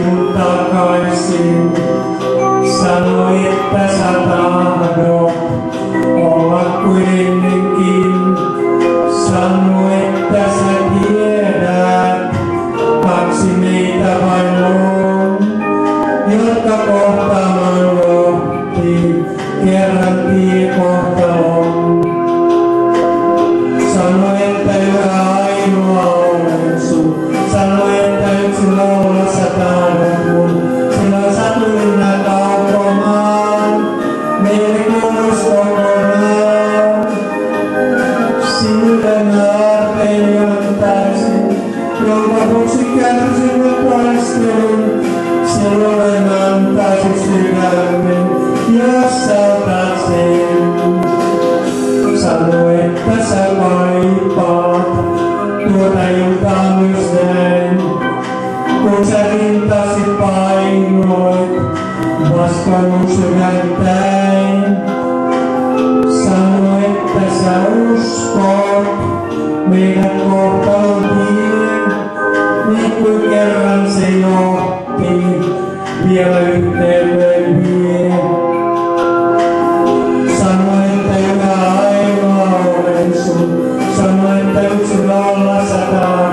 minun takaisin. Sanoi, että sä tahdot olla kuitenkin. Sanoi, että sä tiedät, kaksi meitä vain on, jotka kohtaamaan lohti. Kerran tie kohtalo tuota iltaa kun sä rintasi painoit vastannut sydäntäin. Sano, että sä uskot meidän kohtalon tien, niin kuin kerran se johti vielä yhteyden vie. Sano, että joka ainoa olen sun, sano, että yksin olla sä